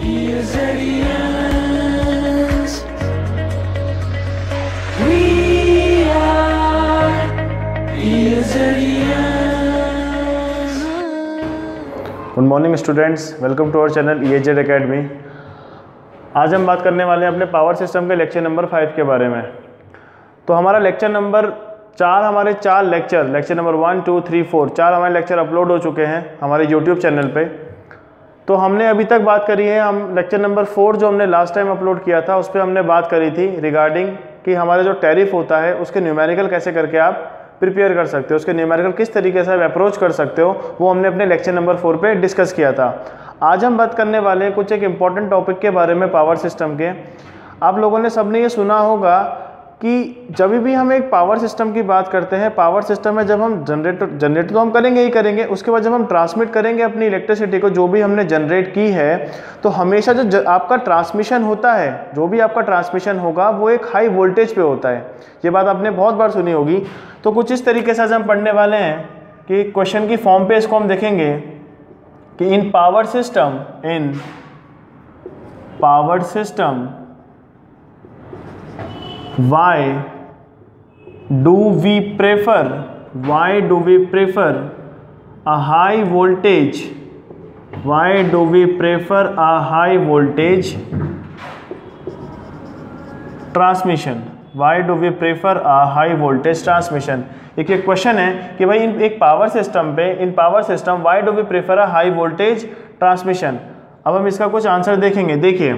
Good morning students welcome to our channel E A Z academy आज हम बात करने वाले हैं अपने पावर सिस्टम के लेक्चर नंबर फाइव के बारे में। तो हमारा लेक्चर नंबर चार, हमारे चार lecture lecture number one two three four चार हमारे लेक्चर अपलोड हो चुके हैं हमारे यूट्यूब चैनल पे। तो हमने अभी तक बात करी है, हम लेक्चर नंबर फोर जो हमने लास्ट टाइम अपलोड किया था, उस पर हमने बात करी थी रिगार्डिंग कि हमारा जो टैरिफ होता है, उसके न्यूमेरिकल कैसे करके आप प्रिपेयर कर सकते हो, उसके न्यूमेरिकल किस तरीके से आप अप्रोच कर सकते हो, वो हमने अपने लेक्चर नंबर फोर पे डिस्कस किया था। आज हम बात करने वाले हैं कुछ एक इंपॉर्टेंट टॉपिक के बारे में पावर सिस्टम के। आप लोगों ने सबने ये सुना होगा कि जब भी हम एक पावर सिस्टम की बात करते हैं पावर सिस्टम में जब हम जनरेटर जनरेट तो हम करेंगे ही करेंगे उसके बाद जब हम ट्रांसमिट करेंगे अपनी इलेक्ट्रिसिटी को जो भी हमने जनरेट की है तो हमेशा जो ज, आपका ट्रांसमिशन होता है जो भी आपका ट्रांसमिशन होगा वो एक हाई वोल्टेज पे होता है। ये बात आपने बहुत बार सुनी होगी। तो कुछ इस तरीके से आज हम पढ़ने वाले हैं कि क्वेश्चन की फॉर्म पे इसको हम देखेंगे कि in power system in power system why do we prefer why do we prefer a high voltage why do we prefer a high voltage transmission why do we prefer a high voltage transmission एक एक question है कि भाई इन एक power system पे in power system why do we prefer a high voltage transmission अब हम इसका कुछ आंसर देखेंगे देखिए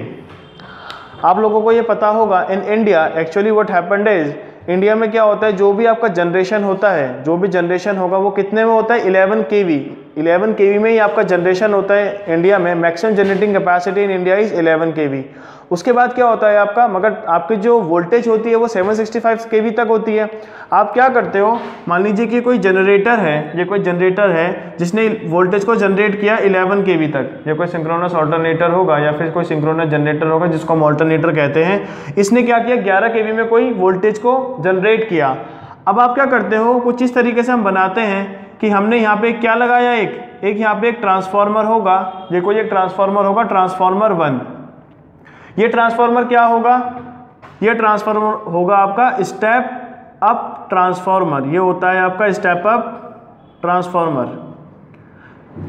आप लोगों को ये पता होगा in India actually what happened is India में क्या होता है, जो भी आपका जनरेशन होता है, जो भी जनरेशन होगा, वो कितने में होता है? 11 केवी 11 केवी में ही आपका जनरेशन होता है इंडिया में। Maximum generating capacity in India is 11 KV. उसके बाद क्या होता है आपका? मगर आपकी जो वोल्टेज होती है वो 765 केवी तक होती है। आप क्या करते हो? मान लीजिए कि कोई जनरेटर है, ये कोई जनरेटर है, जिसने वोल्टेज को जनरेट किया 11 केवी तक। ये कोई सिंक्रोनस ऑल्टरनेटर होगा या फिर कोई सिंक्रोनस जनरेटर होगा, जिसको हम ऑल्टरनेटर कहते हैं। इसने क्या किया? ग्यारह केवी में कोई वोल्टेज को जनरेट किया। अब आप क्या करते हो? कुछ इस तरीके से हम बनाते हैं। कि हमने यहाँ पे क्या लगाया एक? एक यहाँ पे एक ट्रांसफार्मर होगा। देखो ये ट्रांसफार्मर होगा ट्रांसफार्मर वन ये ट्रांसफार्मर क्या होगा? ये ट्रांसफार्मर होगा आपका स्टेप अप ट्रांसफार्मर ये होता है आपका स्टेप अप ट्रांसफार्मर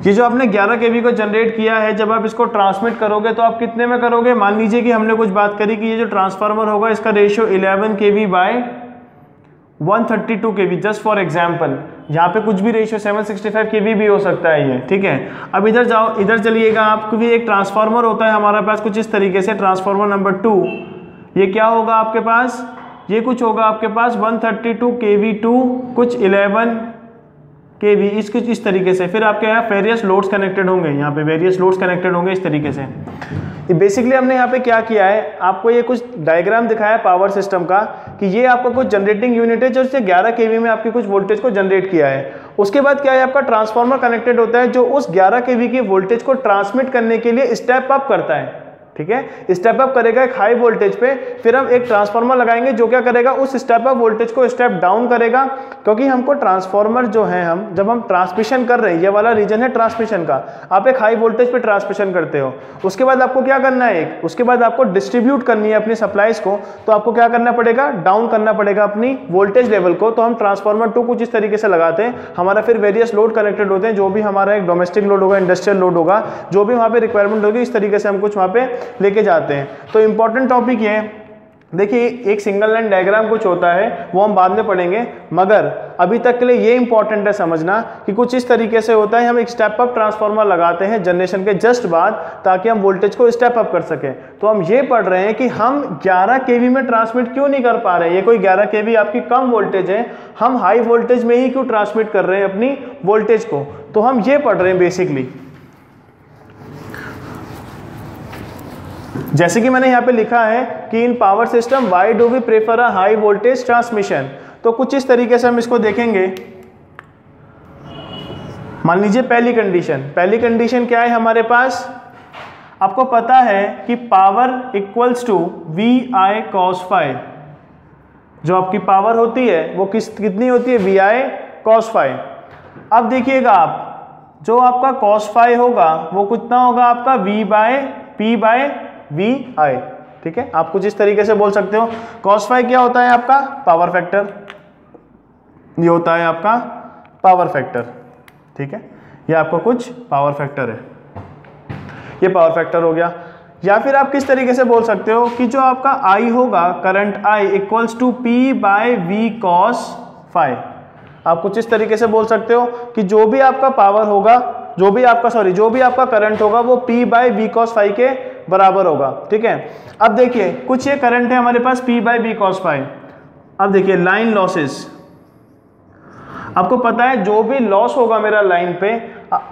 ये जो आपने 11 केवी को जनरेट किया है, जब आप इसको ट्रांसमिट करोगे तो आप कितने में करोगे? मान लीजिए कि हमने कुछ बात करी कि ये जो ट्रांसफार्मर होगा, इसका ratio 11 KV by 132 KV just for example यहाँ पे कुछ भी रेशियो 765 केवी भी हो सकता है ये, ठीक है? अब इधर जाओ, इधर चलिएगा आपको भी एक ट्रांसफार्मर होता है हमारे पास कुछ इस तरीके से ट्रांसफार्मर नंबर टू ये क्या होगा आपके पास? ये कुछ होगा आपके पास 132 केवी टू कुछ 11 के वी इस इस तरीके से। फिर आपके यहाँ वेरियस लोड्स कनेक्टेड होंगे। यहाँ पे वेरियस लोड्स कनेक्टेड होंगे इस तरीके से। बेसिकली हमने यहाँ पे क्या किया है? आपको ये कुछ डायग्राम दिखाया है पावर सिस्टम का कि ये आपका कुछ जनरेटिंग यूनिट है जो 11 केवी में आपकी कुछ वोल्टेज को जनरेट किया है। उसके बाद क्या है आपका ट्रांसफार्मर कनेक्टेड होता है जो उस 11 केवी की वोल्टेज को ट्रांसमिट करने के लिए स्टेप अप करता है। ठीक है? स्टेप अप करेगा एक हाई वोल्टेज पे, फिर हम एक ट्रांसफार्मर लगाएँगे जो क्या करेगा? उस स्टेप अप वोल्टेज को स्टेप डाउन करेगा, क्योंकि हमको ट्रांसफार्मर जो है हम, जब हम ट्रांसमिशन कर रहे हैं, ये वाला रीजन है ट्रांसमिशन का, आप एक हाई वोल्टेज पे ट्रांसमिशन करते हो। उसके बाद आपको क्या करना है एक? उसके बाद आपको डिस्ट्रीब्यूट करनी है अपनी सप्लाईज को तो आपको क्या करना पड़ेगा? डाउन करना पड़ेगा अपनी वोल्टेज लेवल को। तो हम ट्रांसफार्मर टू कुछ इस तरीके से लगाते हैं। हमारा फिर वेरियस लोड कनेक्टेड होते हैं, जो भी हमारा एक डोमेस्टिक लोड होगा इंडस्ट्रियल लोड होगा, जो भी वहाँ पे रिक्वायरमेंट होगी, इस तरीके से हम कुछ वहाँ पे लेके जाते हैं। तो इंपॉर्टेंट टॉपिक ये देखिए, एक सिंगल लाइन डायग्राम कुछ होता है, वो हम बाद में पढ़ेंगे। मगर, अभी तक के लिए ये इंपॉर्टेंट है समझना कि कुछ इस तरीके से होता है, हम एक स्टेप अप ट्रांसफार्मर लगाते हैं जनरेशन के जस्ट बाद, ताकि हम वोल्टेज को स्टेप अप कर सकें। तो हम ये पढ़ रहे हैं कि हम 11 केवी में ट्रांसमिट क्यों नहीं कर पा रहे ये कोई 11 केवी आपकी कम वोल्टेज है। हम हाई वोल्टेज में ही क्यों ट्रांसमिट कर रहे हैं अपनी वोल्टेज को? तो हम ये पढ़ रहे हैं बेसिकली जैसे कि मैंने यहाँ पे लिखा है कि in power system why do we prefer a high voltage transmission तो कुछ इस तरीके से हम इसको देखेंगे। मान लीजिए पहली कंडीशन पहली कंडीशन क्या है हमारे पास? आपको पता है कि power equals to V I cos five जो आपकी पावर होती है, वो किस, कितनी होती है? वी आई कॉस फाइव अब देखिएगा आप, जो आपका कॉस फाइव होगा, वो कितना होगा आपका? V by P by V I ठीक है? आप कुछ इस तरीके से बोल सकते हो। कॉस फाइव क्या होता है आपका? पावर फैक्टर ये होता है आपका पावर फैक्टर ठीक है? ये आपका कुछ पावर फैक्टर है। ये पावर फैक्टर हो गया। या फिर आप किस तरीके से बोल सकते हो कि जो आपका आई होगा current I equals to P by V cos five आप कुछ इस तरीके से बोल सकते हो कि जो भी आपका पावर होगा, जो भी आपका सॉरी जो भी आपका करंट होगा, वो P by V cos five के बराबर होगा, ठीक है? अब देखिए, कुछ ये करंट है हमारे पास P by B cos five अब देखिए लाइन लॉसेस आपको पता है, जो भी लॉस होगा मेरा लाइन पे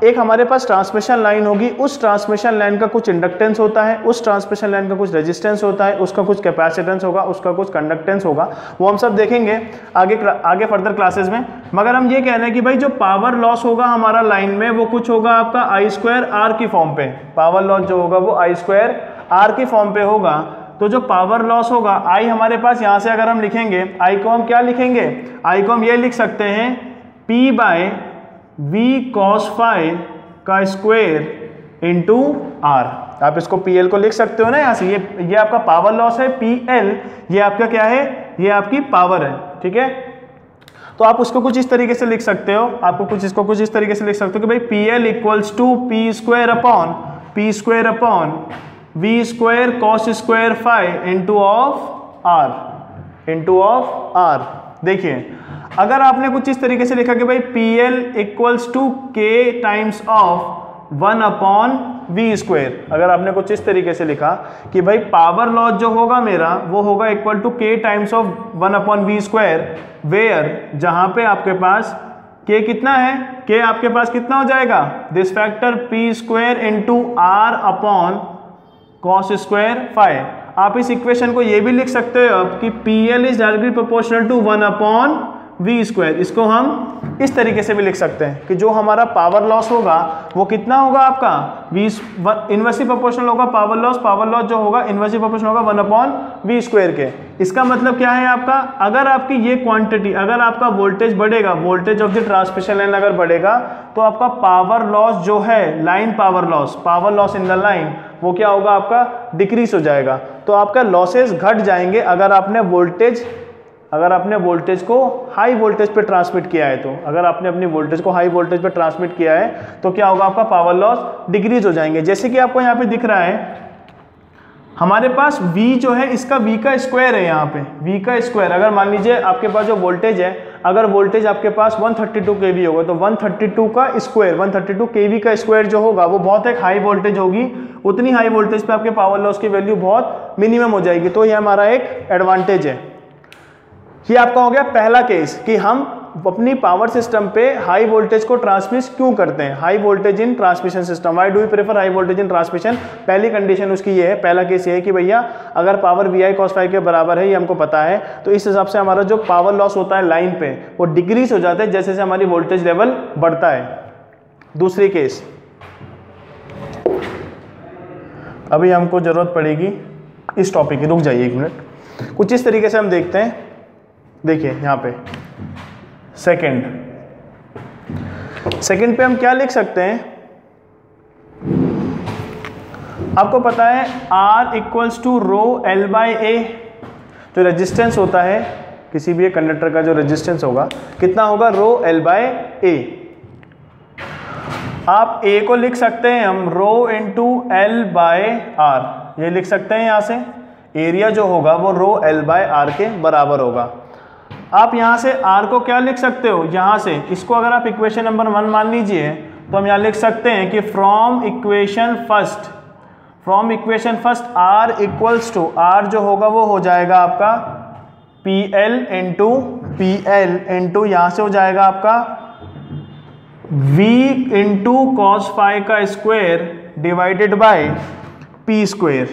एक हमारे पास ट्रांसमिशन लाइन होगी। उस ट्रांसमिशन लाइन का कुछ इंडक्टेंस होता है, उस ट्रांसमिशन लाइन का कुछ रेजिस्टेंस होता है, उसका कुछ कैपेसिटेंस होगा, उसका कुछ कंडक्टेंस होगा। वो हम सब देखेंगे आगे आगे फर्दर क्लासेस में। मगर हम ये कह रहे हैं कि भाई जो पावर लॉस होगा हमारा लाइन में, वो कुछ होगा आपका आई स्क्वायर आर की फॉर्म पे। पावर लॉस जो होगा वो आई स्क्वायर आर की फॉर्म पे होगा। तो जो पावर लॉस होगा आई हमारे पास यहाँ से अगर हम लिखेंगे आई को हम क्या लिखेंगे? आई को हम ये लिख सकते हैं P by V cos five का स्क्वेयर इंटू आर आप इसको पी एल को लिख सकते हो ना यहाँ से? ये ये आपका पावर लॉस है पी एल ये आपका क्या है? ये आपकी पावर है, ठीक है? तो आप उसको कुछ इस तरीके से लिख सकते हो। आपको कुछ इसको कुछ इस तरीके से लिख सकते हो कि भाई P L equals to P square upon P square upon V square cos square five into of R into of R देखिए, अगर आपने कुछ इस तरीके से लिखा कि भाई P L equals to K times of one upon V square अगर आपने कुछ इस तरीके से लिखा कि भाई पावर लॉस जो होगा मेरा, वो होगा equal to K times of one upon V square where जहाँ पे आपके पास के कितना है? के आपके पास कितना हो जाएगा? This factor P square into R upon cos square five आप इस इक्वेशन को ये भी लिख सकते हो अब कि P L is directly proportional to one upon V square इसको हम इस तरीके से भी लिख सकते हैं कि जो हमारा पावर लॉस होगा वो कितना होगा आपका? वी इन्वर्सिव प्रोपोर्शनल होगा पावर लॉस पावर लॉस जो होगा इन्वर्सिव प्रोपोर्शनल होगा वन अपॉन वी स्क्वायर के। इसका मतलब क्या है आपका? अगर आपकी ये क्वांटिटी अगर आपका वोल्टेज बढ़ेगा voltage of the transmission line अगर बढ़ेगा तो आपका पावर लॉस जो है line power loss power loss in the line वो क्या होगा आपका? डिक्रीज हो जाएगा। तो आपका लॉसेज घट जाएँगे अगर आपने वोल्टेज अगर आपने वोल्टेज को हाई वोल्टेज पे ट्रांसमिट किया है तो अगर आपने अपनी वोल्टेज को हाई वोल्टेज पे ट्रांसमिट किया है तो क्या होगा आपका पावर लॉस डिक्रीज हो जाएँगे। जैसे कि आपको यहाँ पे दिख रहा है, हमारे पास V जो है, इसका V का स्क्वायर है यहाँ पे। V का स्क्वायर अगर मान लीजिए आपके पास जो वोल्टेज है, अगर वोल्टेज आपके पास 132 केवी होगा तो 132 का स्क्वायर 132 केवी का स्क्वायर जो होगा, वो बहुत एक हाई वोल्टेज होगी। उतनी हाई वोल्टेज पे आपके पावर लॉस की वैल्यू बहुत मिनिमम हो जाएगी। तो ये हमारा एक एडवांटेज है। ये आपका हो गया पहला केस कि हम अपनी पावर सिस्टम पे हाई वोल्टेज को ट्रांसमिट क्यों करते हैं? High voltage in transmission system why do you prefer high voltage in transmission पहली कंडीशन उसकी ये है, पहला केस ये है कि भैया, अगर power V I cos five के बराबर है, ये हमको पता है तो इस हिसाब से हमारा जो पावर लॉस होता है लाइन पे, वो डिक्रीज हो जाता है जैसे जैसे हमारी वोल्टेज लेवल बढ़ता है। दूसरी केस अभी हमको ज़रूरत पड़ेगी इस टॉपिक की। रुक जाइए एक मिनट कुछ इस तरीके से हम देखते हैं। देखिए, यहाँ पे। सेकंड सेकंड पे हम क्या लिख सकते हैं? आपको पता है, R equals to rho L by A जो रेजिस्टेंस होता है, किसी भी कंडक्टर का जो रेजिस्टेंस होगा, कितना होगा? रो एल बाय ए आप ए को लिख सकते हैं, हम rho into L by R ये लिख सकते हैं यहाँ से। एरिया जो होगा, वो रो एल बाय आर के बराबर होगा। आप यहाँ से आर को क्या लिख सकते हो? यहाँ से। इसको अगर आप इक्वेशन नंबर वन मान लीजिए तो हम यहाँ लिख सकते हैं कि from equation first from equation first R equals to R जो होगा वो हो जाएगा आपका P L into P L into यहाँ से हो जाएगा आपका v इंटू कॉस फाइव का square divided by P square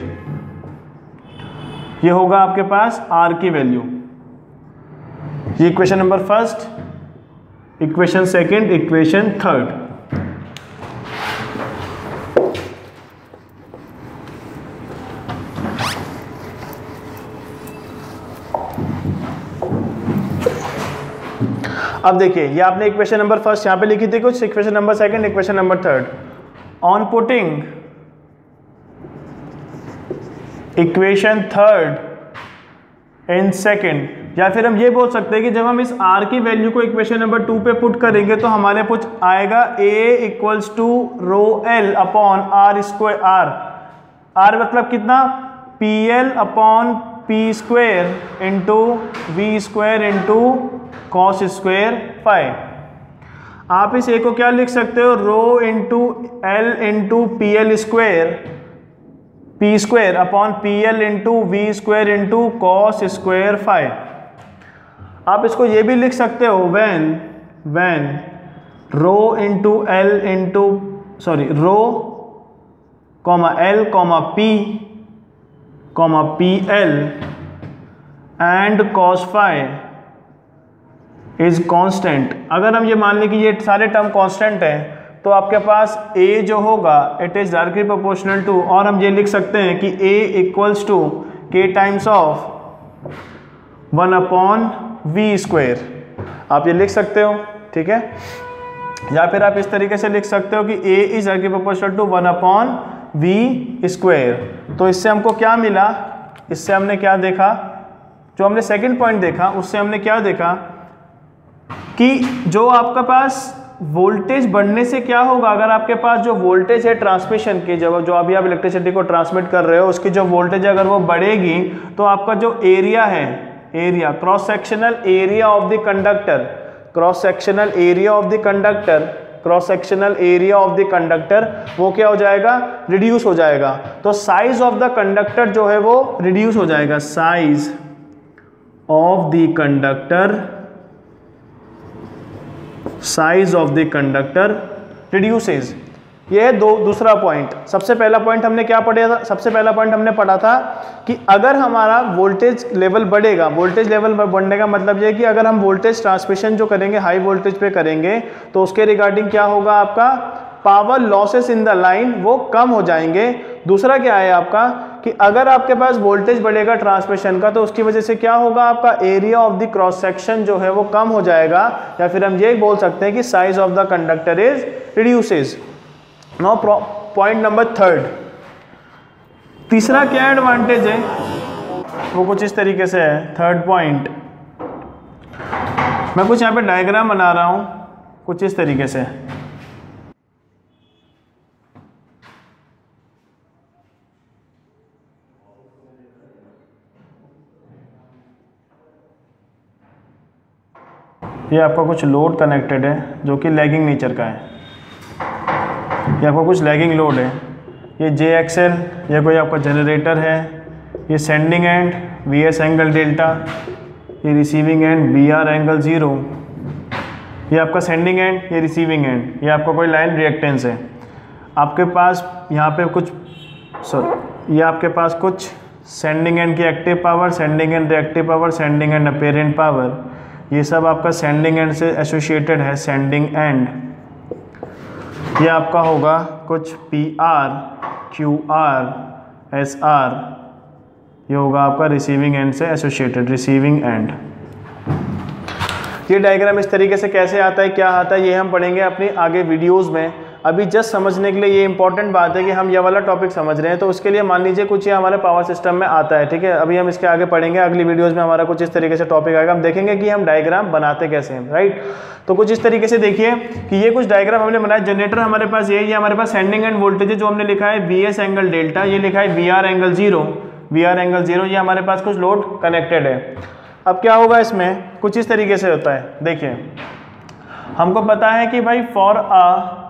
ये होगा आपके पास r की वैल्यू ये equation number first equation second equation third अब देखिए, ये आपने इक्वेशन नंबर फ़र्स्ट यहाँ पे लिखी थी कुछ equation number second equation number third on putting equation third in second या फिर हम ये बोल सकते हैं कि जब हम इस आर की वैल्यू को इक्वेशन नंबर टू पे पुट करेंगे तो हमारे कुछ आएगा A equals to rho L upon R square R R मतलब कितना? P L upon P square into V square into cos square phi आप इस ए को क्या लिख सकते हो? Rho into L into P L square P square upon P L into V square into cos square phi आप इसको ये भी लिख सकते हो when when rho into L into sorry rho comma L comma P comma P L and cos phi is constant अगर हम ये मान लें कि ये सारे टर्म कांस्टेंट हैं तो आपके पास a जो होगा it is directly proportional to और हम ये लिख सकते हैं कि a equals to K times of one upon V square आप ये लिख सकते हो, ठीक है? या फिर आप इस तरीके से लिख सकते हो कि a is directly proportional to one upon V square तो इससे हमको क्या मिला? इससे हमने क्या देखा? जो हमने सेकंड पॉइंट देखा, उससे हमने क्या देखा? कि जो आपका पास वोल्टेज बढ़ने से क्या होगा? अगर आपके पास जो वोल्टेज है ट्रांसमिशन की, जब जो अभी आप इलेक्ट्रिसिटी को ट्रांसमिट कर रहे हो, उसकी जो वोल्टेज अगर वो बढ़ेगी तो आपका जो एरिया है area cross sectional area of the conductor cross sectional area of the conductor cross sectional area of the conductor वो क्या हो जाएगा? रिड्यूस हो जाएगा. तो साइज़ ऑफ़ द कंडक्टर जो है वो रिड्यूस हो जाएगा. Size of the conductor size of the conductor reduces ये दो, दूसरा पॉइंट सबसे पहला पॉइंट हमने क्या पढ़ा था? सबसे पहला पॉइंट हमने पढ़ा था कि अगर हमारा वोल्टेज लेवल बढ़ेगा वोल्टेज लेवल बढ़ने का मतलब ये कि अगर हम वोल्टेज ट्रांसमिशन जो करेंगे हाई वोल्टेज पे करेंगे तो उसके रिगार्डिंग क्या होगा आपका? Power losses in the line वो कम हो जाएँगे. दूसरा क्या है आपका? कि अगर आपके पास वोल्टेज बढ़ेगा ट्रांसमिशन का तो उसकी वजह से क्या होगा आपका? Area of the cross section जो है वो कम हो जाएगा. या फिर हम ये बोल सकते हैं कि size of the conductor is reduces no point number third तीसरा क्या एडवांटेज है? वो कुछ इस तरीके से है थर्ड पॉइंट मैं कुछ यहाँ पे डायग्राम बना रहा हूँ, कुछ इस तरीके से. ये आपका कुछ लोड कनेक्टेड है, जो कि लैगिंग नेचर का है. ये आपका कुछ लैगिंग लोड है। ये जे एक्सएल ये कोई आपका जनरेटर है। ये sending end V S angle delta ये receiving end V R angle zero ये आपका सेंडिंग एंड ये रिसीविंग एंड ये आपका कोई लाइन रिएक्टेंस है। आपके पास यहाँ पे कुछ सॉरी ये आपके पास कुछ सेंडिंग एंड की active power sending end reactive power sending end apparent power ये सब आपका सेंडिंग एंड से एसोसिएटेड है सेंडिंग एंड ये आपका होगा कुछ P R Q R S R ये होगा आपका रिसीविंग एंड से एसोसिएटेड रिसीविंग एंड ये डायग्राम इस तरीके से कैसे आता है, क्या आता है, ये हम पढ़ेंगे अपनी आगे वीडियोस में। अभी जस्ट समझने के लिए ये इंपॉर्टेंट बात है कि हम ये वाला टॉपिक समझ रहे हैं तो उसके लिए मान लीजिए कुछ ये हमारे पावर सिस्टम में आता है, ठीक है? अभी हम इसके आगे पढ़ेंगे, अगली वीडियोस में हमारा कुछ इस तरीके से टॉपिक आएगा। हम देखेंगे कि हम डायग्राम बनाते कैसे हैं राइट तो कुछ इस तरीके से देखिए कि ये कुछ डायग्राम हमने बनाया। जनरेटर हमारे पास ये ये हमारे पास सेंडिंग एंड वोल्टेज जो हमने लिखा है वीएस एंगल डेल्टा ये लिखा है V R angle zero V angle zero ये हमारे पास कुछ लोड कनेक्टेड है। अब क्या होगा इसमें? कुछ इस तरीके से होता है, देखिए। हमको पता है कि भाई for a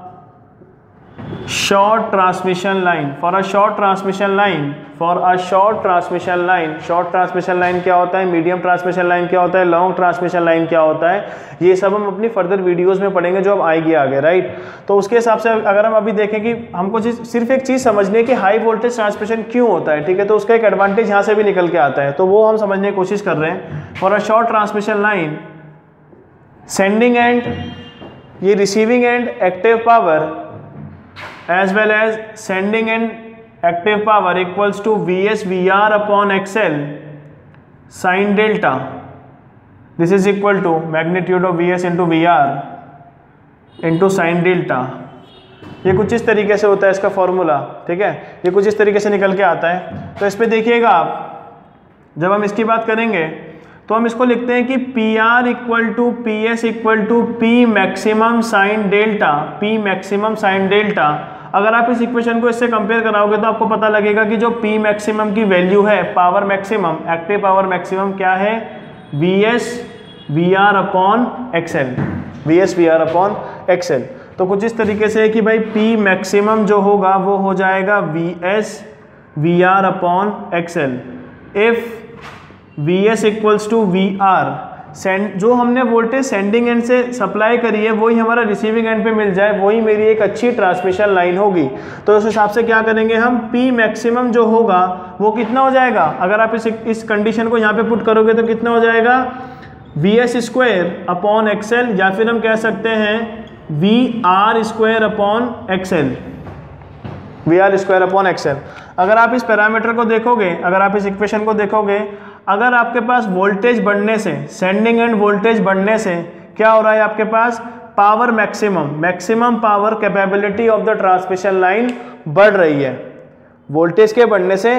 short transmission line. For a short transmission line, for a short transmission line, short transmission line क्या होता है? Medium transmission line क्या होता है? Long transmission line क्या होता है? ये सब हम अपनी फर्दर वीडियोस में पढ़ेंगे जो अब आएगी आगे राइट तो उसके हिसाब से अगर हम अभी देखें कि हमको सिर्फ़ एक चीज़ समझने कि हाई वोल्टेज ट्रांसमिशन क्यों होता है, ठीक है? तो उसका एक एडवांटेज यहाँ से भी निकल के आता है। तो वो हम समझने की कोशिश कर रहे हैं। For a short transmission line sending end ये receiving end active power as well as sending in active power equals to Vs Vr upon XL sine delta. This is equal to magnitude of Vs into Vr into sine delta ये कुछ इस तरीके से होता है इसका formula ठीक है? ये कुछ इस तरीके से निकल के आता है। तो इस पर देखिएगा आप, जब हम इसकी बात करेंगे तो हम इसको लिखते हैं कि P R equal to P S equal to P maximum sine delta P maximum sine delta अगर आप इस इक्वेशन को इससे कंपेयर कराओगे तो आपको पता लगेगा कि जो पी मैक्सिमम की वैल्यू है power maximum active power maximum क्या है? V S V R upon X L V S V R upon X L तो कुछ इस तरीके से है कि भाई पी मैक्सिमम जो होगा वो हो जाएगा V S V R upon X L if V S equals to V R send जो हमने वोल्टेज सेंडिंग एंड से सप्लाई करी है, वही हमारा रिसीविंग एंड पे मिल जाए, वही मेरी एक अच्छी ट्रांसमिशन लाइन होगी। तो उस हिसाब से क्या करेंगे हम? पी मैक्सिमम जो होगा, वो कितना हो जाएगा? अगर आप इस इस कंडीशन को यहाँ पे पुट करोगे तो कितना हो जाएगा? V S square upon X L या फिर हम कह सकते हैं V R square upon X L V R square upon X L अगर आप इस पैरामीटर को देखोगे, अगर आप इस इक्वेशन को देखोगे अगर आपके पास वोल्टेज बढ़ने से सेंडिंग एंड वोल्टेज बढ़ने से, क्या हो रहा है आपके पास? Power maximum maximum power capability of the transmission line बढ़ रही है। वोल्टेज के बढ़ने से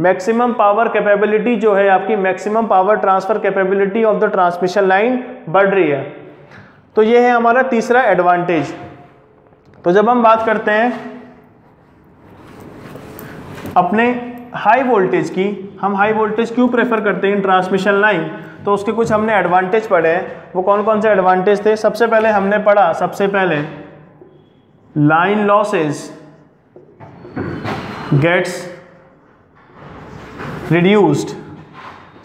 मैक्सिमम पावर कैपेबिलिटी जो है आपकी maximum power transfer capability of the transmission line बढ़ रही है। तो ये है हमारा तीसरा एडवांटेज तो जब हम बात करते हैं अपने हाई वोल्टेज की, हम हाई वोल्टेज क्यों प्रेफर करते हैं ट्रांसमिशन लाइन तो उसके कुछ हमने एडवांटेज पढ़े हैं। वो कौन कौन से एडवांटेज थे? सबसे पहले हमने पढ़ा, सबसे पहले line losses gets reduced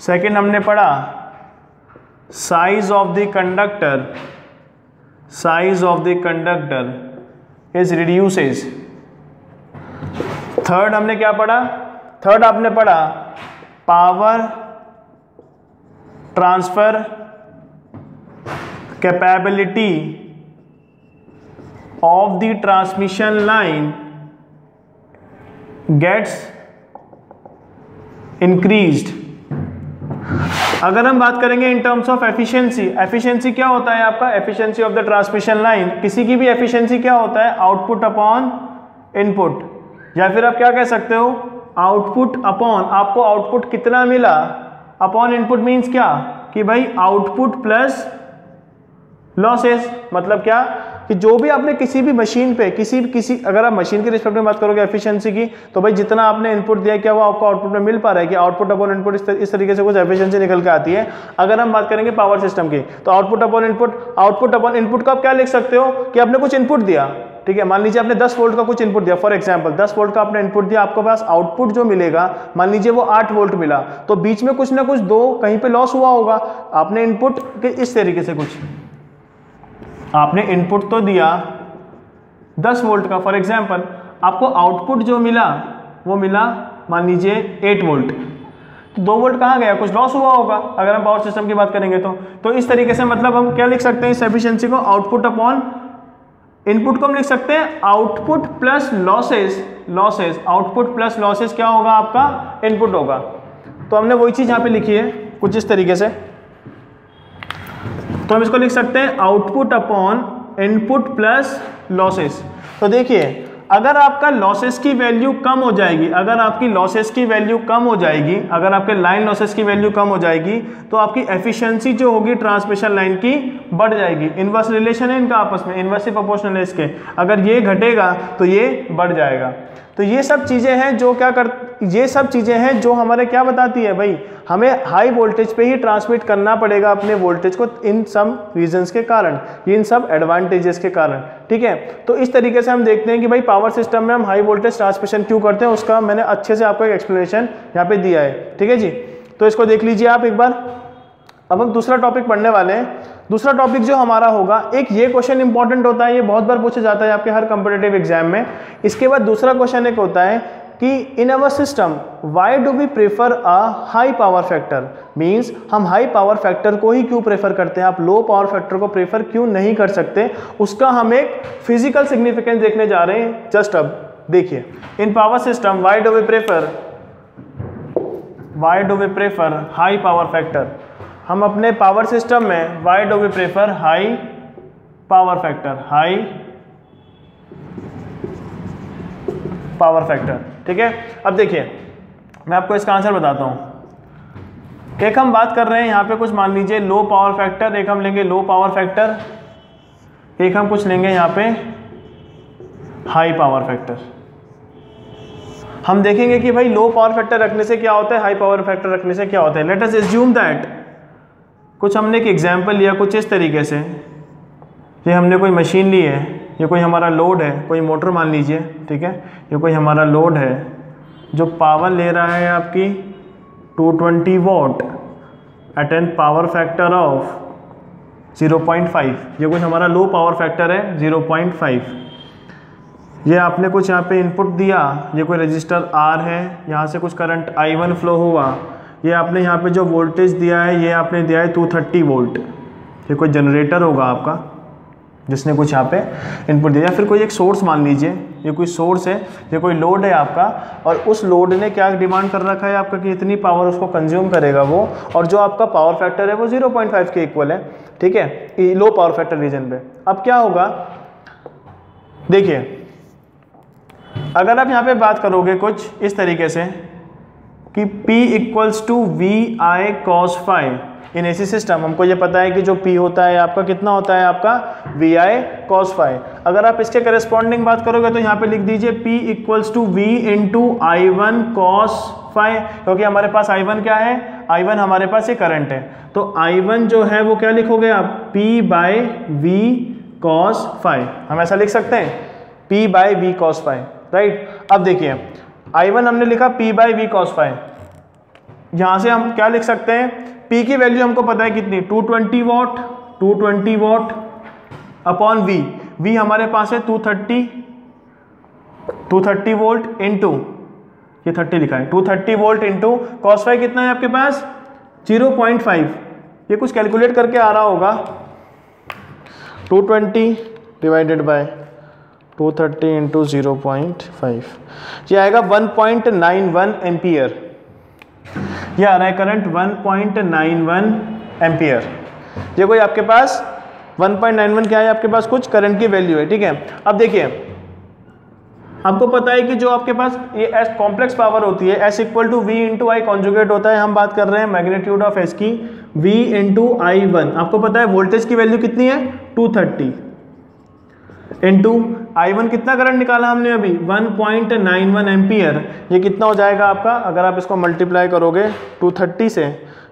second हमने पढ़ा size of the conductor size of the conductor is reduces third हमने क्या पढ़ा? थर्ड आपने पढ़ा power transfer capability of the transmission line gets increased अगर हम बात करेंगे in terms of efficiency efficiency क्या होता है आपका? Efficiency of the transmission line किसी की भी एफिशिएंसी क्या होता है? आउटपुट अपॉन इनपुट या फिर आप क्या कह सकते हो? आउटपुट अपॉन आपको आउटपुट कितना मिला? अपॉन इनपुट मींस क्या? कि भाई आउटपुट प्लस लॉसेस मतलब क्या? कि जो भी आपने किसी भी मशीन पे किसी किसी अगर आप मशीन के रिस्पेक्ट में बात करोगे एफिशिएंसी की तो भाई जितना आपने इनपुट दिया क्या वो आपको आउटपुट में मिल पा रहा है कि आउटपुट अपॉन इनपुट इस, इस तरीके से कुछ एफिशिएंसी निकल के आती है। अगर हम बात करेंगे पावर सिस्टम की तो output upon input output upon input को आप क्या लिख सकते हो? कि आपने कुछ इनपुट दिया। ठीक है? मान लीजिए आपने 10 वोल्ट का कुछ इनपुट दिया फॉर एग्ज़ाम्पल 10 वोल्ट का आपने इनपुट दिया, आपके पास आउटपुट जो मिलेगा, मान लीजिए वो 8 वोल्ट मिला तो बीच में कुछ ना कुछ दो कहीं पे लॉस हुआ होगा। आपने इनपुट के इस तरीके से कुछ। आपने इनपुट तो दिया 10 वोल्ट का फॉर एग्ज़ाम्पल आपको आउटपुट जो मिला, वो मिला, मान लीजिए एट वोल्ट तो दो वोल्ट कहाँ गया? कुछ लॉस हुआ होगा, अगर हम पावर सिस्टम की बात करेंगे तो। तो इस तरीके से मतलब हम क्या लिख सकते हैं? इस एफिशिएंसी को आउटपुट अपॉन इनपुट को हम लिख सकते हैं output plus losses losses output plus losses क्या होगा आपका? इनपुट होगा। तो हमने वही चीज़ यहाँ पे लिखी है, कुछ इस तरीके से। तो हम इसको लिख सकते हैं output upon input plus losses तो देखिए अगर आपका लॉसेस की वैल्यू कम हो जाएगी, अगर आपकी लॉसेस की वैल्यू कम हो जाएगी, अगर आपके लाइन लॉसेस की वैल्यू कम हो जाएगी तो आपकी एफिशिएंसी जो होगी ट्रांसमिशन लाइन की बढ़ जाएगी। इनवर्स रिलेशन है इनका आपस में इन्वर्सिव प्रोपोर्शनल है इसके। अगर ये घटेगा तो ये बढ़ जाएगा। तो ये सब चीज़ें हैं जो क्या कर ये सब चीज़ें हैं जो हमारे क्या बताती है भाई? हमें हाई वोल्टेज पे ही ट्रांसमिट करना पड़ेगा अपने वोल्टेज को इन सम रीजंस के कारण, इन सब एडवांटेजेस के कारण, ठीक है? तो इस तरीके से हम देखते हैं कि भाई पावर सिस्टम में हम हाई वोल्टेज ट्रांसमिशन क्यों करते हैं, उसका मैंने अच्छे से आपको एक एक्सप्लेनेशन यहाँ पे दिया है, ठीक है जी? तो इसको देख लीजिए आप एक बार। अब हम दूसरा टॉपिक पढ़ने वाले हैं। दूसरा टॉपिक जो हमारा होगा, एक ये क्वेश्चन इंपॉर्टेंट होता है, ये बहुत बार पूछा जाता है आपके हर कंपिटेटिव एग्ज़ाम में। इसके बाद दूसरा क्वेश्चन एक होता है कि in our system why do we prefer a high power factor means हम हाई पावर फैक्टर को ही क्यों प्रेफर करते हैं? आप लो पावर फैक्टर को प्रेफर क्यों नहीं कर सकते? उसका हम एक फ़िज़िकल सिग्निफिकेंस देखने जा रहे हैं। जस्ट अब, देखिए। In power system why do we prefer why do we prefer high power factor हम अपने पावर सिस्टम में why do we prefer high power factor high power factor, ठीक है? अब देखिए, मैं आपको इसका आंसर बताता हूँ। एक हम बात कर रहे हैं, यहाँ पे कुछ मान लीजिए लो पावर फैक्टर एक हम लेंगे लो पावर फैक्टर एक हम कुछ लेंगे यहाँ पे हाई पावर फैक्टर हम देखेंगे कि भाई लो पावर फैक्टर रखने से क्या होता है हाई पावर फैक्टर रखने से क्या होता है? लेट अस एज्यूम दैट कुछ हमने एक एग्जांपल लिया कुछ इस तरीके से। ये हमने कोई मशीन ली है। ये कोई हमारा लोड है, कोई मोटर मान लीजिए, ठीक है? ये कोई हमारा लोड है, जो पावर ले रहा है आपकी 220 twenty watt at an power factor of 0.5 ये कोई हमारा लो पावर फैक्टर है 0.5 ये आपने कुछ यहाँ पे इनपुट दिया, ये कोई रजिस्टर आर है, यहाँ से कुछ करंट I1 फ्लो हुआ, ये आपने यहाँ पे जो वोल्टेज दिया है, ये आपने दिया है 230 वोल्ट ये कोई जनरेटर होगा आपका। जिसने कुछ यहाँ पे इनपुट दिया। फिर कोई एक सोर्स मान लीजिए, ये कोई सोर्स है, ये कोई लोड है आपका, और उस लोड ने क्या डिमांड कर रखा है आपका कि इतनी पावर उसको कंज्यूम करेगा वो, और जो आपका पावर फैक्टर है वो 0.5 के इक्वल है, ठीक है? लो पावर फैक्टर रीजन पे। अब क्या होगा? देखिए, अगर आप यहाँ पे बात करोगे कुछ इस तरीके से कि P equals to V I cos phi in AC system हमको ये पता है कि जो पी होता है, आपका कितना होता है? आपका वी आई कॉस फाइव अगर आप इसके करस्पॉन्डिंग बात करोगे तो यहाँ पे लिख दीजिए P equals to V into I one cos phi क्योंकि हमारे पास आई वन क्या है? आई वन हमारे पास ये करंट है। तो आई वन जो है, वो क्या लिखोगे आप? P by V cos phi हम ऐसा लिख सकते हैं? P by V cos phi right अब देखिए आई वन हमने लिखा P by V cos phi यहाँ से हम क्या लिख सकते हैं? P की वैल्यू हमको पता है कितनी? 220 watt 220 watt upon V V हमारे पास है 230 230 वोल्ट इनटू ये 30 लिखा है। 230 वोल्ट इनटू कॉस फाइव कितना है आपके पास? 0.5 ये कुछ कैलकुलेट करके आ रहा होगा। 220 divided by 230 thirty into zero point five ये आएगा 1.91 पॉइंट एम्पियर ये आ रहा है करंट 1.91 पॉइंट ये कोई आपके पास 1.91 क्या है? आपके पास कुछ करंट की वैल्यू है, ठीक है? अब देखिए, आपको पता है कि जो आपके पास ये एस कॉम्प्लेक्स पावर होती है S equal to V into I conjugate होता है, हम बात कर रहे हैं मैग्नीट्यूड ऑफ़ एस की वी इंटू आई वन आपको पता है वोल्टेज की वैल्यू कितनी है? 230 थर्टी इंटू आई वन कितना करंट निकाला हमने अभी? 1.91 पॉइंट एम्पियर ये कितना हो जाएगा आपका? अगर आप इसको मल्टीप्लाई करोगे 230 से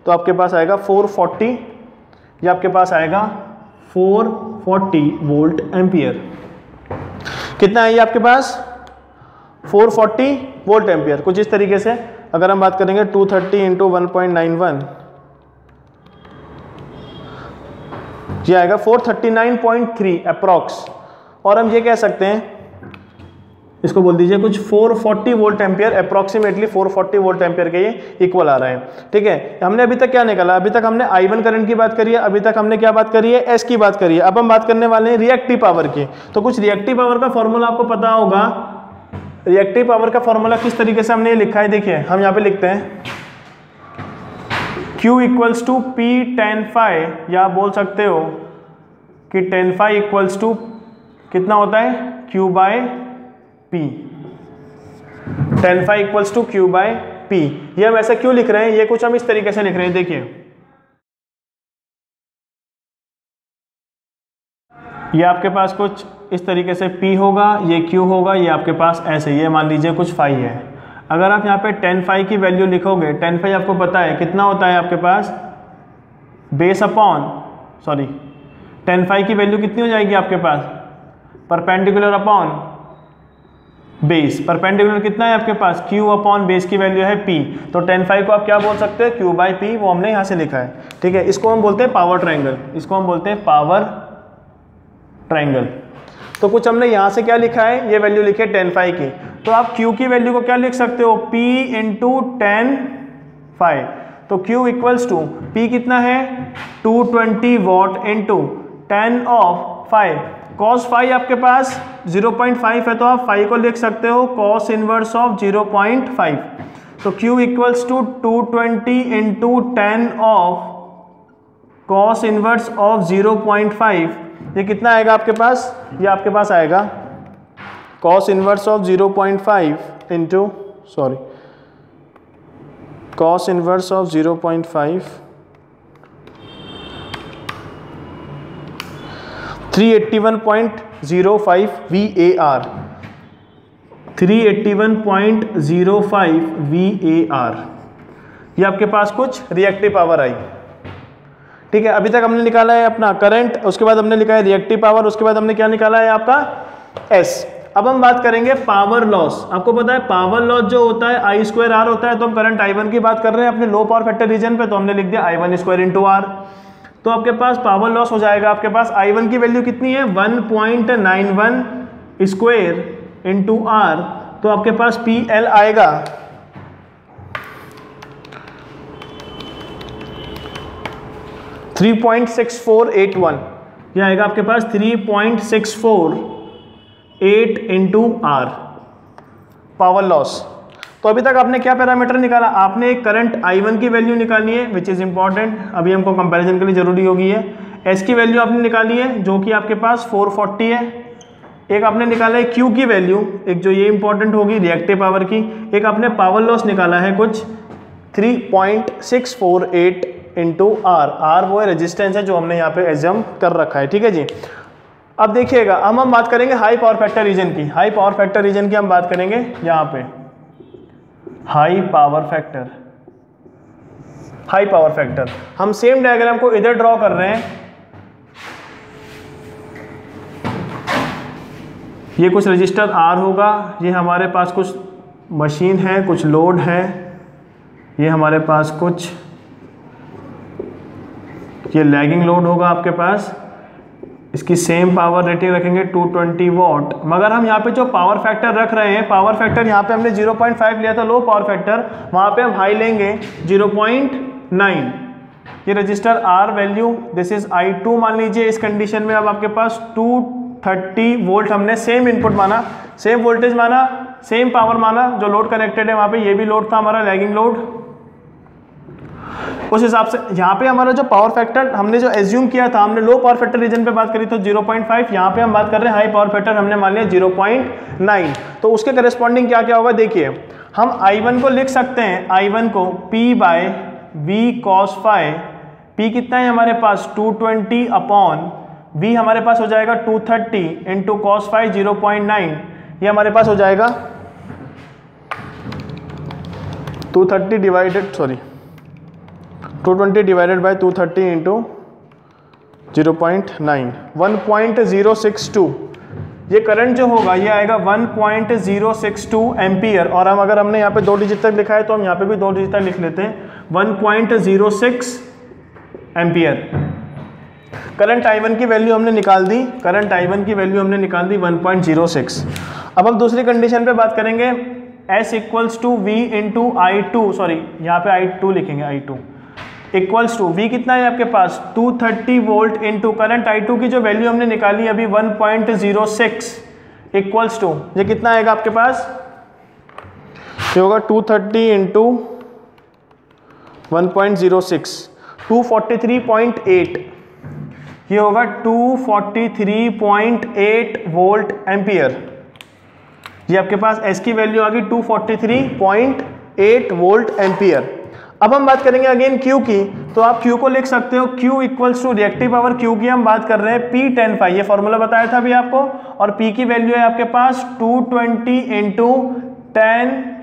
तो आपके पास आएगा 440 ये आपके पास आएगा 440 वोल्ट एम्पियर कितना है ये आपके पास? 440 वोल्ट एम्पियर कुछ इस तरीके से। अगर हम बात करेंगे 230 थर्टी इंटू वन ये आएगा 439.3 अप्रॉक्स और हम ये कह सकते हैं, इसको बोल दीजिए कुछ 440 volt ampere approximately 440 volt ampere के ये इक्वल आ रहा है। ठीक है, हमने अभी तक क्या निकाला? अभी तक हमने I1 करंट की बात करी है, अभी तक हमने क्या बात करी है? S की बात करी है। अब हम बात करने वाले हैं रिएक्टिव पावर की। तो कुछ रिएक्टिव पावर का फॉर्मूला आपको पता होगा। रिएक्टिव पावर का फॉर्मूला किस तरीके से हमने ये लिखा है, देखिए, हम यहाँ पे लिखते हैं। Q equals to P tan phi या बोल सकते हो कि टेन फाइव इक्वल्स टू कितना होता है? Q by P tan phi equals to Q by P ये हम ऐसा क्यों लिख रहे हैं? ये कुछ हम इस तरीके से लिख रहे हैं, देखिए। ये आपके पास कुछ इस तरीके से P होगा, ये Q होगा, ये आपके पास ऐसे ये मान लीजिए कुछ फाइव है। अगर आप यहाँ पे टेन फाइव की वैल्यू लिखोगे टेन फाइव आपको पता है कितना होता है आपके पास? Base upon sorry tan phi की वैल्यू कितनी हो जाएगी आपके पास? परपेंडिकुलर अपॉन बेस परपेंडिकुलर कितना है आपके पास? Q अपॉन बेस की वैल्यू है P. तो टेन फाइव को आप क्या बोल सकते हैं? Q बाई पी वो हमने यहाँ से लिखा है। ठीक है? इसको हम बोलते हैं पावर ट्रायंगल इसको हम बोलते हैं पावर ट्रायंगल तो कुछ हमने यहाँ से क्या लिखा है? ये वैल्यू लिखी है टेन फाइव की। तो आप Q की वैल्यू को क्या लिख सकते हो? P इंटू टेन फाइव तो Q इक्वल्स टू P कितना है? 220 watt into tan of phi cos phi आपके पास 0.5 है तो आप फाइव को लिख सकते हो कॉस इनवर्स ऑफ़ 0.5 तो Q equals to 220 twenty into tan of cos inverse of 0.5 ये कितना आएगा आपके पास? ये आपके पास आएगा cos inverse of 0.5 into, sorry, cos inverse of 0.5 381.05 VAR 381.05 VAR ये आपके पास कुछ रिएक्टिव पावर आई। ठीक है, अभी तक हमने निकाला है अपना करंट उसके बाद हमने लिखा है रिएक्टिव पावर उसके बाद हमने क्या निकाला है आपका? एस अब हम बात करेंगे पावर लॉस आपको पता है पावर लॉस जो होता है आई स्क्वायर आर होता है तो हम करंट आई वन की बात कर रहे हैं, अपने लो पावर फैक्टर रीजन पे तो हमने लिख दिया I one square into R तो आपके पास पावर लॉस हो जाएगा। आपके पास आई वन की वैल्यू कितनी है? One point nine one square into R तो आपके पास पी एल आएगा। Three point six four eight one यह आएगा आपके पास three point six four eight into R power loss तो अभी तक आपने क्या पैरामीटर निकाला? आपने एक करंट I1 की वैल्यू निकाली है विच इज़ इंपॉर्टेंट अभी हमको कंपैरिजन के लिए ज़रूरी होगी है S की वैल्यू आपने निकाली है, जो कि आपके पास 440 है। एक आपने निकाला है Q की वैल्यू, एक जो ये इंपॉर्टेंट होगी रिएक्टिव पावर की। एक आपने पावर लॉस निकाला है कुछ 3.648 point six four eight into R R वो है रेजिस्टेंस है जो हमने यहाँ पे एग्ज़ाम कर रखा है, ठीक है जी? अब देखिएगा हम हम बात करेंगे हाई पावर फैक्टर रीजन की। हाई पावर फैक्टर रीजन की हम बात करेंगे यहाँ पे। High power factor high power factor हम सेम डायग्राम को इधर ड्रॉ कर रहे हैं। ये कुछ रजिस्टर आर होगा। ये हमारे पास कुछ मशीन है, कुछ लोड है। ये हमारे पास कुछ, ये लैगिंग लोड होगा आपके पास। इसकी सेम पावर रेटिंग रखेंगे 220 वॉट मगर हम यहाँ पे जो पावर फैक्टर रख रहे हैं पावर फैक्टर यहाँ पे हमने 0.5 लिया था लो पावर फैक्टर वहाँ पे हम हाई लेंगे 0.9 ये register R value this is I two मान लीजिए इस कंडीशन में अब आपके पास 230 वोल्ट हमने सेम इनपुट माना सेम वोल्टेज माना सेम पावर माना, जो लोड कनेक्टेड है वहाँ पे ये भी लोड था हमारा लैगिंग लोड उस हिसाब से यहाँ पे हमारा जो पावर फैक्टर हमने जो एज्यूम किया था, हमने लो पावर फैक्टर रीजन पे बात करी तो 0.5 पॉइंट यहाँ पे हम बात कर रहे हैं हाई पावर फैक्टर हमने मान लिया 0.9 तो उसके करस्पॉन्डिंग क्या क्या होगा? देखिए, हम I1 को लिख सकते हैं I1 को P by V cos phi P कितना है हमारे पास? 220 अपॉन वी हमारे पास हो जाएगा 230 thirty into cos phi zero ये हमारे पास हो जाएगा 230 divided sorry 220 divided by 230 thirty into zero point nine one point zero six two ये करंट जो होगा, ये आएगा 1.062 एम्पियर और हम अगर हमने यहाँ पे दो डिजिट तक लिखा है तो हम यहाँ पे भी दो डिजिट तक लिख लेते हैं। 1.06 एम्पियर करंट I1 की वैल्यू हमने निकाल दी। करंट I1 की वैल्यू हमने निकाल दी 1.06 अब हम दूसरी कंडीशन पे बात करेंगे। S equals to V into I two sorry यहाँ पे आई टू लिखेंगे I two equals to V कितना है आपके पास? 230 thirty volt into current I two की जो वैल्यू हमने निकाली अभी 1.06 point zero six equals to ये कितना आएगा आपके पास? ये होगा 230 thirty into one point zero six two forty three point eight ये होगा 243.8 वोल्ट एम्पियर ये आपके पास एस की वैल्यू आ गई 243.8 वोल्ट एम्पियर अब हम बात करेंगे अगेन Q की। तो आप Q को लिख सकते हो। Q equals to reactive power Q की हम बात कर रहे हैं P टेन फाइव ये फॉर्मूला बताया था अभी आपको। और P की वैल्यू है आपके पास 220 twenty into ten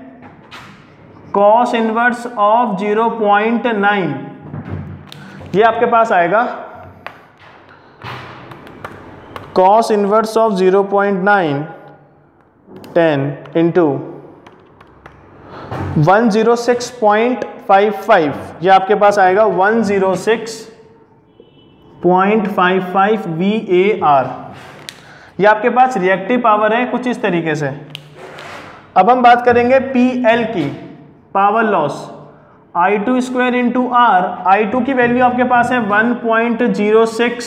cos inverse of 0.9 ये आपके पास आएगा। कॉस इनवर्स ऑफ़ 0.9 10 इंटू 106.55 ये आपके पास आएगा 106.55 VAR ये आपके पास रिएक्टिव पावर है कुछ इस तरीके से। अब हम बात करेंगे PL की power loss I two square into R I two की वैल्यू आपके पास है 1.06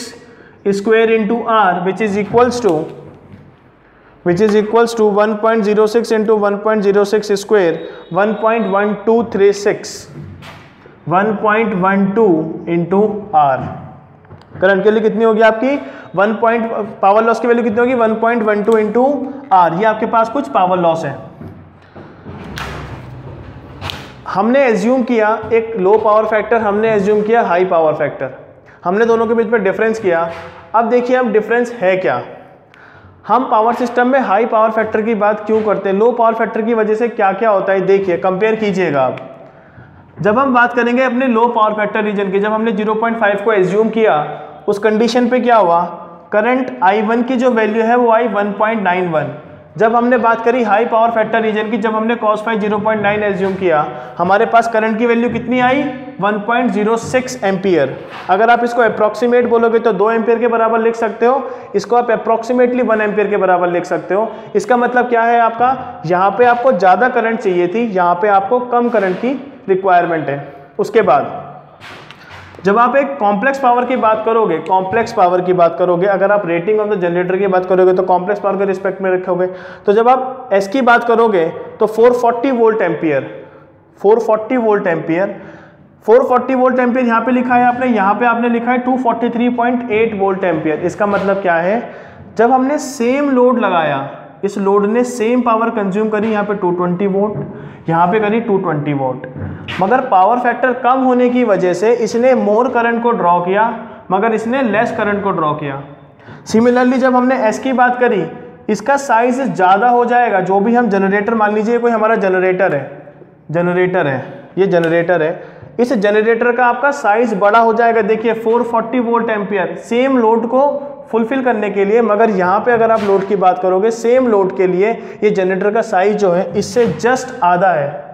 square into R which is equals to which is equals to 1.06 into 1.06 square 1.1236 1.12 into r. Current की वैल्यू कितनी होगी आपकी? वन पॉइंट पावर लॉस की value कितनी होगी? One point one two into R ये आपके पास कुछ पावर लॉस है। हमने एज्यूम किया, एक लो पावर फैक्टर हमने एज्यूम किया हाई पावर फैक्टर हमने दोनों के बीच में डिफरेंस किया। अब देखिए हम डिफरेंस है क्या। हम पावर सिस्टम में हाई पावर फैक्टर की बात क्यों करते हैं? लो पावर फैक्टर की वजह से क्या क्या होता है? देखिए कंपेयर कीजिएगा आप। जब हम बात करेंगे अपने लो पावर फैक्टर रीजन की, जब हमने 0.5 को एज्यूम किया, उस कंडीशन पे क्या हुआ? करंट I1 की जो वैल्यू है, वो आई 1.91 जब हमने बात करी हाई पावर फैक्टर रीजन की, जब हमने cos फाइव 0.9 एज्यूम किया, हमारे पास करंट की वैल्यू कितनी आई? 1.06 एम्पियर अगर आप इसको अप्रॉक्सीमेट बोलोगे तो 2 एम्पियर के बराबर लिख सकते हो। इसको आप अप्रॉक्सीमेटली 1 एम्पियर के बराबर लिख सकते हो। इसका मतलब क्या है आपका? यहाँ पे आपको ज़्यादा करंट चाहिए थी, यहाँ पे आपको कम करंट की रिक्वायरमेंट है। उसके बाद जब आप एक कॉम्प्लेक्स पावर की बात करोगे कॉम्प्लेक्स पावर की बात करोगे, अगर आप रेटिंग ऑफ़ द जनरेटर की बात करोगे तो कॉम्प्लेक्स पावर के रिस्पेक्ट में रखोगे। तो जब आप एस की बात करोगे तो 440 volt ampere 440 volt ampere 440 volt ampere यहाँ पे लिखा है आपने, यहाँ पे आपने लिखा है 243.8 वोल्ट एम्पियर इसका मतलब क्या है? जब हमने सेम लोड लगाया इस लोड ने सेम पावर कंज्यूम करी, यहाँ पे 220 वोल्ट यहाँ पे करी 220 वोल्ट मगर पावर फैक्टर कम होने की वजह से इसने मोर करंट को ड्रॉ किया, मगर इसने लेस करंट को ड्रॉ किया. सिमिलरली जब हमने एस की बात करी, इसका साइज़ ज़्यादा हो जाएगा, जो भी हम जनरेटर मान लीजिए कोई हमारा जनरेटर है जनरेटर है, ये जनरेटर है, इस जनरेटर का आपका साइज़ बड़ा हो जाएगा, देखिए 440 वोल्ट एम्पियर सेम लोड को फुलफिल करने के लिए, मगर यहाँ पे अगर आप लोड की बात करोगे सेम लोड के लिए ये जनरेटर का साइज़ जो है, इससे जस्ट आधा है।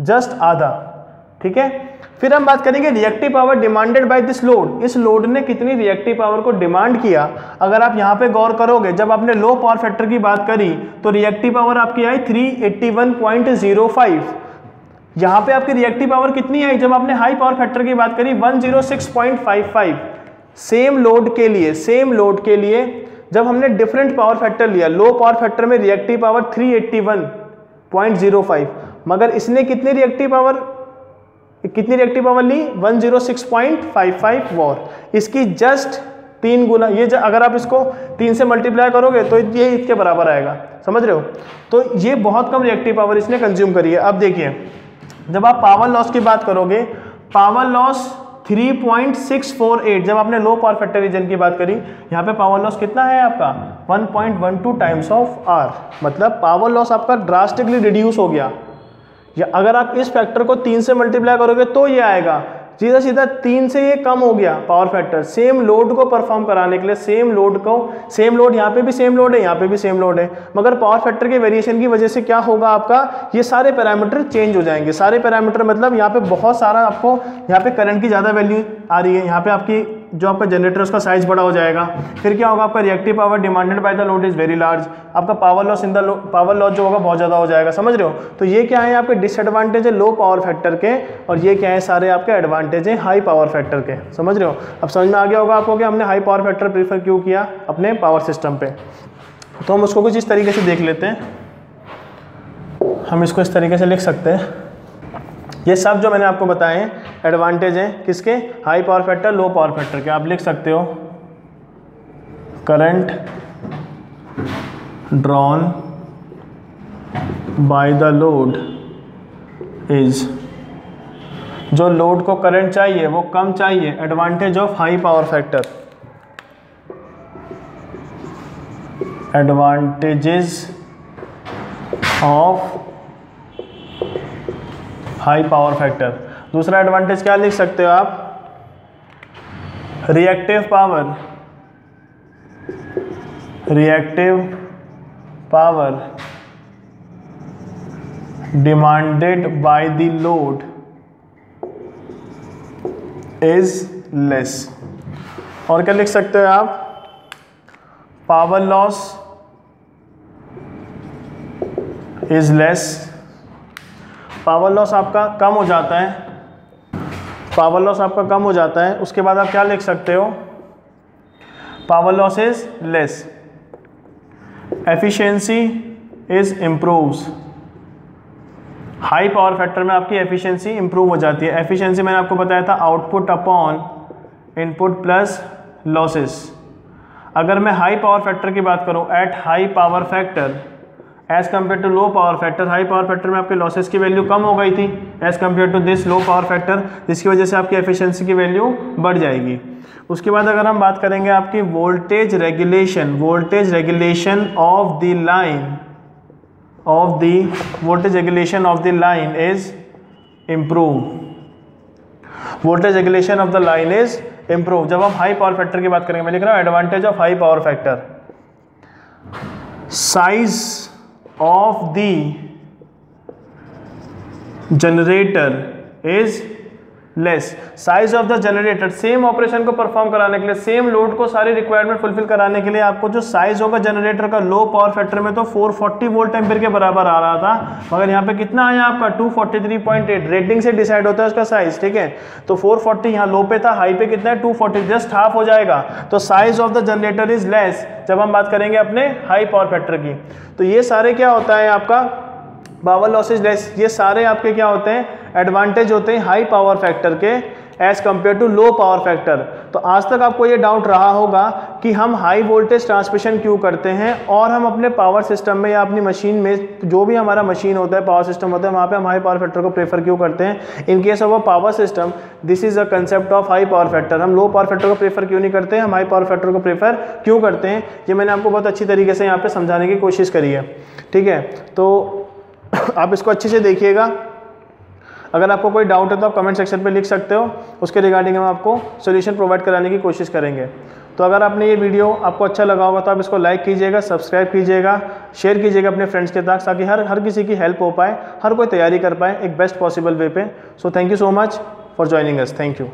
जस्ट आधा। ठीक है? फिर हम बात करेंगे reactive power demanded by this load इस लोड ने कितनी रिएक्टिव पावर को डिमांड किया? अगर आप यहाँ पे गौर करोगे, जब आपने लो पावर फैक्टर की बात करी तो रिएक्टिव पावर आपकी आई 381.05 यहाँ पे आपकी रिएक्टिव पावर कितनी आई? जब आपने हाई पावर फैक्टर की बात करी 106.55 सेम लोड के लिए, सेम लोड के लिए जब हमने डिफरेंट पावर फैक्टर लिया लो पावर फैक्टर में रिएक्टिव पावर 381.05 मगर इसने कितनी रिएक्टिव पावर कितनी रिएक्टिव पावर ली? 106.55 वॉर इसकी जस्ट तीन गुना, ये अगर आप इसको तीन से मल्टीप्लाई करोगे तो ये इसके बराबर आएगा। समझ रहे हो? तो ये बहुत कम रिएक्टिव पावर इसने कंज्यूम करी है। अब देखिए, जब आप पावर लॉस की बात करोगे पावर लॉस 3.648 जब आपने लो पावर फैक्टर रीजन की बात करी, यहाँ पे पावर लॉस कितना है आपका? 1.12 टाइम्स ऑफ़ आर मतलब पावर लॉस आपका ड्रास्टिकली रिड्यूस हो गया। या अगर आप इस फैक्टर को तीन से मल्टीप्लाई करोगे तो ये आएगा। सीधा सीधा तीन से ये कम हो गया पावर फैक्टर सेम लोड को परफॉर्म कराने के लिए सेम लोड को सेम लोड यहाँ पे भी सेम लोड है, यहाँ पे भी सेम लोड है। मगर पावर फैक्टर के वेरिएशन की वजह से क्या होगा आपका? ये सारे पैरामीटर चेंज हो जाएँगे। सारे पैरामीटर मतलब यहाँ पे बहुत सारा आपको, यहाँ पे करंट की ज़्यादा वैल्यू आ रही है। यहाँ पे आपकी जो आपका जनरेटर उसका साइज़ बड़ा हो जाएगा। फिर क्या होगा, आपका reactive power demanded by the load is very large आपका power loss in the power loss जो होगा, बहुत ज़्यादा हो जाएगा। समझ रहे हो? तो ये क्या है आपके डिसएडवांटेज है लो पावर फैक्टर के, और ये क्या है सारे आपके एडवांटेज हैं हाई पावर फैक्टर के। समझ रहे हो? अब समझ में आ गया होगा आपको कि हमने हाई पावर फैक्टर प्रीफर क्यों किया अपने पावर सिस्टम पर तो हम उसको कुछ इस तरीके से देख लेते हैं। हम इसको इस तरीके से लिख सकते हैं। ये सब जो मैंने आपको बताए हैं एडवांटेज हैं किसके? High power factor low power factor के। आप लिख सकते हो। Current drawn by the load is जो लोड को करंट चाहिए, वो कम चाहिए। Advantage of high power factor advantages of high power factor दूसरा एडवांटेज क्या लिख सकते हो आप? Reactive power reactive power demanded by the load is less और क्या लिख सकते हो आप? Power loss is less power loss आपका कम हो जाता है। पावर लॉस आपका कम हो जाता है, उसके बाद आप क्या लिख सकते हो? Power loss is less. Efficiency is improves. High power factor में आपकी एफिशिएंसी इंप्रूव हो जाती है। एफिशिएंसी मैंने आपको बताया था, output upon input plus losses. अगर मैं हाई पावर फैक्टर की बात करूँ, at high power factor as compare to low power factor high power factor में आपके लॉसेस की वैल्यू कम हो गई थी। As compare to this low power factor जिसकी वजह से आपकी एफिशिएंसी की वैल्यू बढ़ जाएगी। उसके बाद अगर हम बात करेंगे आपकी voltage regulation voltage regulation of the line of the voltage regulation of the line is improve voltage regulation of the line is improve जब हम हाई पावर फैक्टर की बात करेंगे, मैं लिख रहा हूँ advantage of high power factor size of the generator is less size of the generator same operation को परफॉर्म कराने के लिए सेम लोड को सारी रिक्वायरमेंट फुलफिल कराने के लिए आपको जो साइज़ होगा जनरेटर का लो पावर फैक्टर में तो 440 वोल्ट एम्पियर के बराबर आ रहा था। मगर यहाँ पे कितना आया आपका? 243.8 रेटिंग से डिसाइड होता है उसका साइज़ ठीक है? तो 440 फोर्टी यहाँ लो पे था हाई पे कितना है? 240 जस्ट हाफ़ हो जाएगा। तो size of the generator is less जब हम बात करेंगे अपने हाई पावर फैक्टर की। तो ये सारे क्या होता है आपका? पावर लॉसेज लेस ये सारे आपके क्या होते हैं? एडवांटेज होते हैं हाई पावर फैक्टर के as compare to low power factor तो आज तक आपको ये डाउट रहा होगा कि हम हाई वोल्टेज ट्रांसमिशन क्यों करते हैं और हम अपने पावर सिस्टम में या अपनी मशीन में जो भी हमारा मशीन होता है पावर सिस्टम होता है, वहाँ पे हम हाई पावर फैक्टर को प्रेफर क्यों करते हैं? In case of a power system this is a concept of high power factor हम लो पावर फैक्टर को प्रेफर क्यों नहीं करते हैं? हम हाई पावर फैक्टर को प्रेफर क्यों करते हैं? ये मैंने आपको बहुत अच्छी तरीके से यहाँ पर समझाने की कोशिश करी है। ठीक है? तो आप इसको अच्छे से देखिएगा। अगर आपको कोई डाउट है तो आप कमेंट सेक्शन पे लिख सकते हो। उसके रिगार्डिंग हम आपको सोल्यूशन प्रोवाइड कराने की कोशिश करेंगे। तो अगर आपने ये वीडियो आपको अच्छा लगा होगा तो आप इसको लाइक कीजिएगा सब्सक्राइब कीजिएगा शेयर कीजिएगा अपने फ्रेंड्स के साथ ताकि हर हर किसी की हेल्प हो पाए, हर कोई तैयारी कर पाए एक बेस्ट पॉसिबल वे पे। So thank you so much for joining us thank you